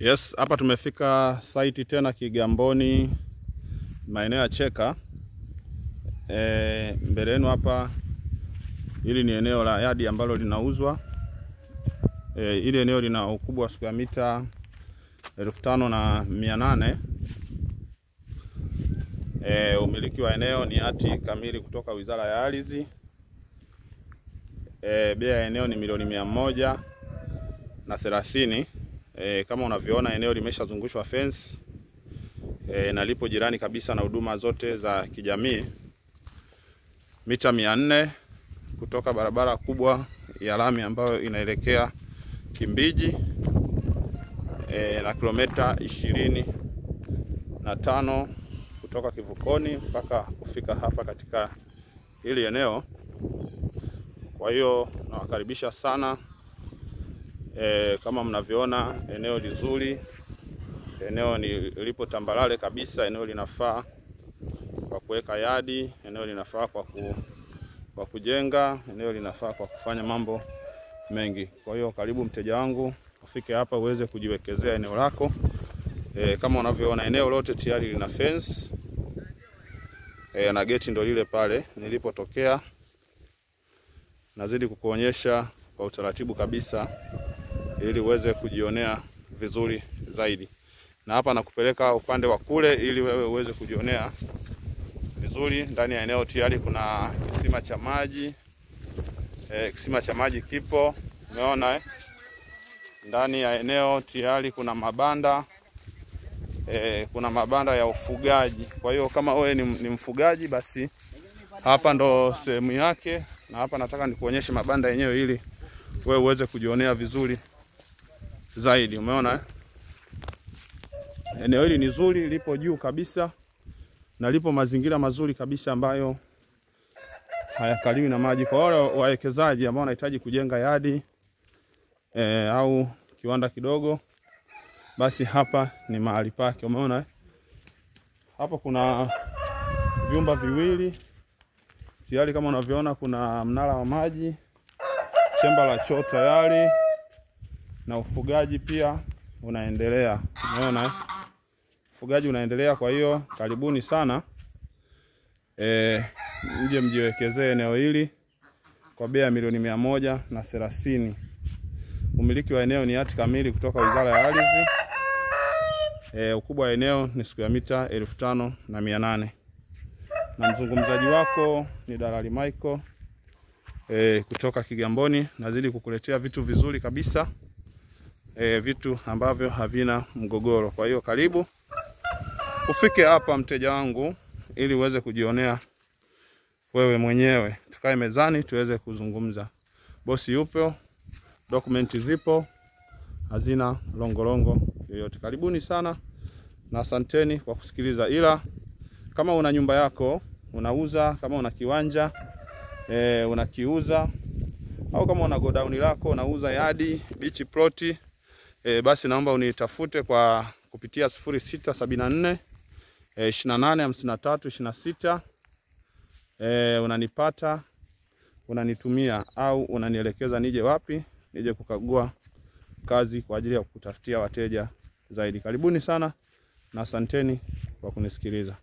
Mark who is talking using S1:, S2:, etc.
S1: Yes, hapa tumefika site tena Kigamboni, maeneo ya Cheka. E, mbele yenu hapa, hili ni eneo la yadi ambalo linauzwa. E, hili eneo lina ukubwa wa square mita elfu tano na mia nane. E, umiliki wa eneo ni hati kamili kutoka Wizara ya Ardhi. E, bei ya eneo ni milioni mia moja na thelathini. E, kama unavyoona eneo limeshazungushwa fence e, na lipo jirani kabisa na huduma zote za kijamii, mita mia nne kutoka barabara kubwa ya lami ambayo inaelekea Kimbiji e, na kilomita ishirini na tano kutoka kivukoni mpaka kufika hapa katika hili eneo. Kwa hiyo nawakaribisha sana. E, kama mnavyoona eneo lizuri, eneo ni lipo tambalale kabisa, eneo linafaa kwa kuweka yadi, eneo linafaa kwa, ku, kwa kujenga, eneo linafaa kwa kufanya mambo mengi. Kwa hiyo karibu mteja wangu, ufike hapa uweze kujiwekezea eneo lako. E, kama unavyoona eneo lote tayari lina fence e, na geti ndo lile pale nilipotokea. Nazidi kukuonyesha kwa utaratibu kabisa ili uweze kujionea vizuri zaidi, na hapa nakupeleka upande wa kule ili wewe uweze kujionea vizuri. Ndani ya eneo tayari kuna kisima cha maji e, kisima cha maji kipo, umeona eh? Ndani ya eneo tayari kuna mabanda e, kuna mabanda ya ufugaji. Kwa hiyo kama wewe ni, ni mfugaji basi hapa ndo sehemu yake, na hapa nataka nikuonyeshe mabanda yenyewe ili wewe uweze kujionea vizuri zaidi. Umeona eh? Eneo hili ni zuri, lipo juu kabisa na lipo mazingira mazuri kabisa ambayo hayakaliwi na maji. Kwa wale wawekezaji ambao wanahitaji kujenga yadi e, au kiwanda kidogo, basi hapa ni mahali pake. Umeona eh? Hapo kuna vyumba viwili tayari, kama unavyoona, kuna mnara wa maji, chemba la choo tayari na ufugaji pia unaendelea. Unaona, ufugaji unaendelea. Kwa hiyo karibuni sana e, mje mjiwekezee eneo hili kwa bei ya milioni mia moja na thelathini. Umiliki wa eneo ni hati kamili kutoka Wizara ya Ardhi. E, ukubwa wa eneo ni siku ya mita elfu tano na mia nane na mzungumzaji wako ni Dalali Michael e, kutoka Kigamboni. Nazidi kukuletea vitu vizuri kabisa e, vitu ambavyo havina mgogoro. Kwa hiyo karibu ufike hapa mteja wangu, ili uweze kujionea wewe mwenyewe, tukae mezani tuweze kuzungumza. Bosi yupo, dokumenti zipo, hazina longolongo yoyote. Karibuni sana na asanteni kwa kusikiliza. Ila kama una nyumba yako unauza, kama una kiwanja e, unakiuza au kama una godown lako unauza yadi, bichi, ploti E, basi naomba unitafute kwa kupitia sifuri sita sabini na nne ishirini na nane hamsini na tatu ishirini na sita e, unanipata unanitumia au unanielekeza nije wapi nije kukagua kazi kwa ajili ya kutafutia wateja zaidi. Karibuni sana na asanteni kwa kunisikiliza.